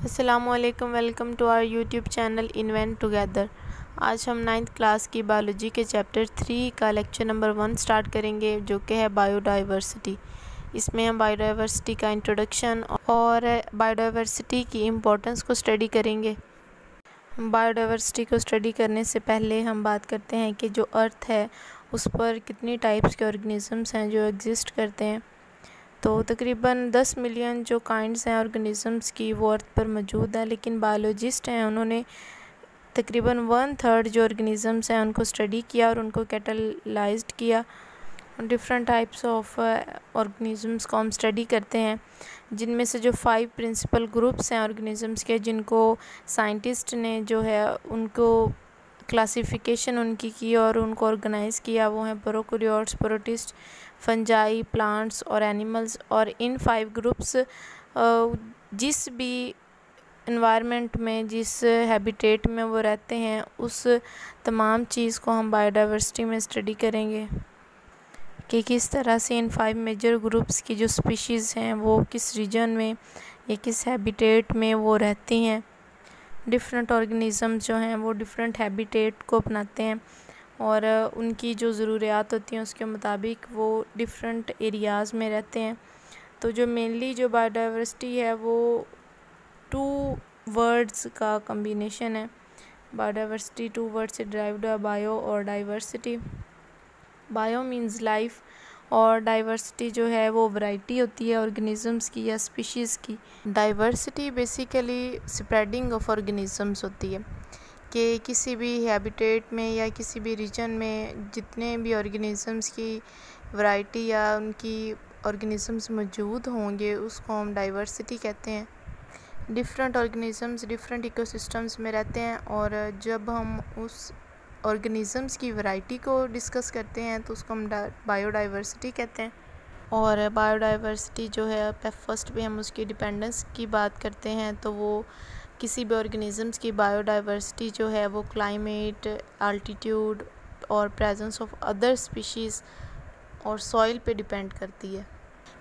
असलकम welcome to our YouTube channel invent together आज हम नाइन्थ क्लास की बायोलॉजी के चैप्टर थ्री का लेक्चर नंबर वन स्टार्ट करेंगे, जो कि है बायोडाइवर्सिटी इसमें हम बायोडाइवर्सिटी का इंट्रोडक्शन और बायोडाइवर्सिटी की इम्पोर्टेंस को स्टडी करेंगे। बायोडाइवर्सिटी को स्टडी करने से पहले हम बात करते हैं कि जो अर्थ है, उस पर कितनी टाइप्स के ऑर्गेनिज़म्स हैं जो एग्ज़िस्ट करते हैं। तो तकरीबन 10 मिलियन जो काइंड्स हैं ऑर्गेनिज़म्स की वो अर्थ पर मौजूद है, लेकिन बायोलॉजिस्ट हैं, उन्होंने तकरीबन वन थर्ड जो ऑर्गेनिज़म्स हैं उनको स्टडी किया और उनको कैटलाइज्ड किया। डिफरेंट टाइप्स ऑफ़ ऑर्गेनिज़म्स को हम स्टडी करते हैं, जिनमें से जो फाइव प्रिंसिपल ग्रुप्स हैं ऑर्गेनिज़म्स के, जिनको साइंटिस्ट ने जो है उनको क्लासिफिकेशन उनकी की और उनको ऑर्गेनाइज़ किया, वो हैं प्रोकोरियोट्स प्रोटिस्ट फंजाई प्लांट्स और एनिमल्स और इन फाइव ग्रुप्स जिस भी इन्वायरमेंट में, जिस हैबिटेट में वो रहते हैं, उस तमाम चीज़ को हम बायोडाइवर्सिटी में स्टडी करेंगे। कि किस तरह से इन फाइव मेजर ग्रुप्स की जो स्पीशीज़ हैं, वो किस रीजन में, या किस हैबिटेट में वो रहती हैं डिफरेंट ऑर्गेनिज़म्स जो हैं, वो डिफरेंट हैबिटेट को अपनाते हैं और उनकी जो ज़रूरियात होती हैं उसके मुताबिक वो डिफरेंट एरियाज़ में रहते हैं। तो जो मेनली जो बायोडाइवर्सिटी है, वो टू वर्ड्स का कम्बिनेशन है। बायोडाइवर्सिटी टू वर्ड से ड्राइव्ड बायो और डाइवर्सिटी बायो मीन्स लाइफ और डाइवर्सिटी जो है वो वैरायटी होती है ऑर्गेनिज़म्स की या स्पीशीज़ की। Diversity basically spreading of organisms होती है कि किसी भी हैबिटेट में या किसी भी रीजन में जितने भी ऑर्गेनिज़म्स की वैरायटी या उनकी ऑर्गेनिज़म्स मौजूद होंगे, उसको हम डाइवर्सिटी कहते हैं। डिफरेंट ऑर्गेनिज़म्स डिफरेंट इकोसिस्टम्स में रहते हैं और जब हम उस ऑर्गेनिज़म्स की वैरायटी को डिस्कस करते हैं तो उसको हम बायोडाइवर्सिटी कहते हैं। और बायोडाइवर्सिटी जो है फ़र्स्ट पे हम उसकी डिपेंडेंस की बात करते हैं तो वो किसी भी ऑर्गेनिज़म्स की बायोडाइवर्सिटी जो है, वो क्लाइमेट आल्टीट्यूड और प्रेजेंस ऑफ़ अदर स्पीशीज़ और सॉइल पे डिपेंड करती है।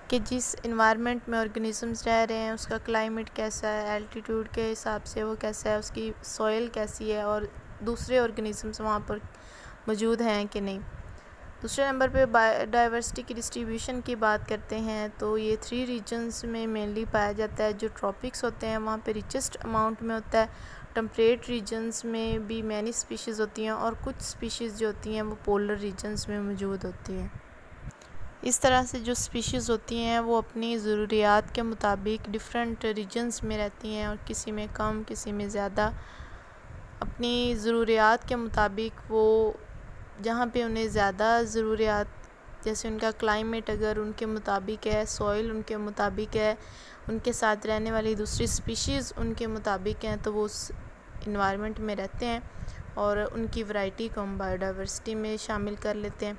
कि जिस इन्वायरमेंट में ऑर्गेनिज़म्स रह रहे हैं, उसका क्लाइमेट कैसा है एल्टीट्यूड के हिसाब से वो कैसा है, उसकी सॉइल कैसी है और दूसरे ऑर्गेनिज़म्स वहाँ पर मौजूद हैं कि नहीं। दूसरे नंबर पे बायोडाइवर्सिटी की डिस्ट्रीब्यूशन की बात करते हैं तो ये थ्री रीजन्स में मेनली पाया जाता है जो ट्रॉपिक्स होते हैं, वहाँ पे रिचेस्ट अमाउंट में होता है। टम्परेट रीजन्स में भी मैनी स्पीशीज़ होती हैं और कुछ स्पीशीज़ जो होती हैं वो पोलर रीजन्स में मौजूद होती हैं। इस तरह से जो स्पीशीज़ होती हैं वो अपनी ज़रूरियात के मुताबिक डिफरेंट रीजन्स में रहती हैं और किसी में कम, किसी में ज़्यादा। अपनी ज़रूरियात के मुताबिक वो जहाँ पे उन्हें ज़्यादा ज़रूरियात, जैसे उनका क्लाइमेट अगर उनके मुताबिक है सॉइल उनके मुताबिक है, उनके साथ रहने वाली दूसरी स्पीशीज़ उनके मुताबिक हैं तो वो उस इन्वायरमेंट में रहते हैं और उनकी वैरायटी को हम बायोडाइवर्सिटी में शामिल कर लेते हैं।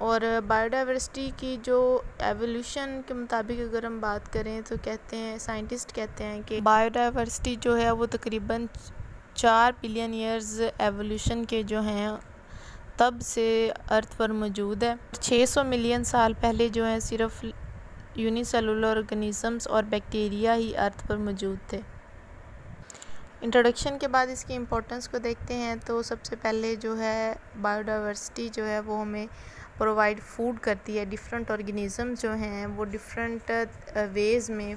और बायोडाइवर्सिटी की जो एवोल्यूशन के मुताबिक अगर हम बात करें तो कहते हैं साइंटिस्ट कहते हैं कि बायोडाइवर्सिटी जो है, वो तकरीबन चार बिलियन ईयर्स एवोल्यूशन के जो हैं तब से अर्थ पर मौजूद है। 600 मिलियन साल पहले जो है सिर्फ़ यूनिसेलुलर ऑर्गेनिज़म्स और बैक्टीरिया ही अर्थ पर मौजूद थे। इंट्रोडक्शन के बाद इसकी इम्पोर्टेंस को देखते हैं तो सबसे पहले जो है बायोडाइवर्सिटी जो है वो हमें प्रोवाइड फ़ूड करती है। डिफरेंट ऑर्गेनिज़म जो हैं वो डिफरेंट वेज़ uh, में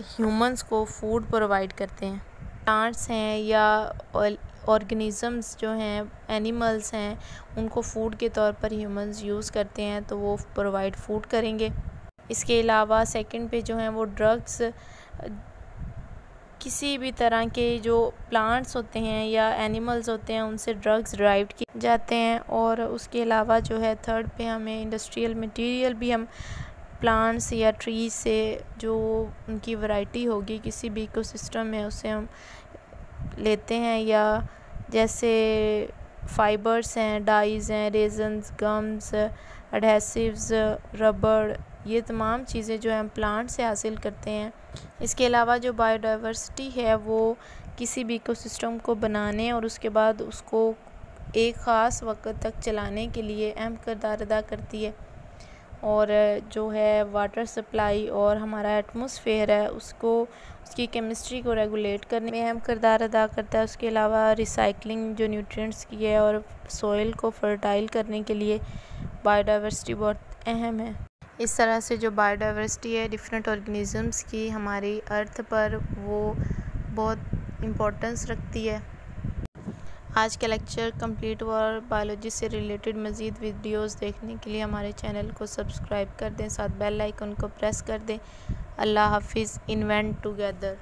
ह्यूमंस को फ़ूड प्रोवाइड करते हैं। प्लांट्स हैं या ऑर्गेनिज़म्स जो हैं, एनिमल्स हैं, उनको फ़ूड के तौर पर ह्यूमंस यूज़ करते हैं तो वो प्रोवाइड फ़ूड करेंगे। इसके अलावा सेकंड पे जो हैं वो ड्रग्स, किसी भी तरह के जो प्लांट्स होते हैं या एनिमल्स होते हैं, उनसे ड्रग्स ड्राइव किए जाते हैं। और उसके अलावा जो है थर्ड पे हमें इंडस्ट्रियल मटेरियल भी हम प्लांट्स या ट्रीज से जो उनकी वैरायटी होगी, किसी भी इकोसिस्टम में उसे हम लेते हैं या जैसे फाइबर्स हैं डाइज़ हैं रेजन्स गम्स एडहेसिव्स रबड़ ये तमाम चीज़ें जो हम प्लांट से हासिल करते हैं। इसके अलावा जो बायोडाइवर्सिटी है वो किसी भी इकोसिस्टम को बनाने और उसके बाद उसको एक ख़ास वक्त तक चलाने के लिए अहम किरदार अदा करती है। और जो है वाटर सप्लाई और हमारा एटमोसफेयर है, उसको, उसकी केमिस्ट्री को रेगुलेट करने में अहम किरदार अदा करता है। उसके अलावा रिसाइकलिंग जो न्यूट्रिएंट्स की है और सोइल को फर्टाइल करने के लिए बायोडाइवर्सिटी बहुत अहम है। इस तरह से जो बायोडाइवर्सिटी है डिफरेंट ऑर्गेनिज़म्स की हमारी अर्थ पर वो बहुत इम्पोर्टेंस रखती है। आज का लेक्चर कंप्लीट हुआ और बायोलॉजी से रिलेटेड मज़ीद वीडियोस देखने के लिए हमारे चैनल को सब्सक्राइब कर दें, साथ बेल आइकन को प्रेस कर दें। अल्लाह हाफिज़ इन्वेंट टुगेदर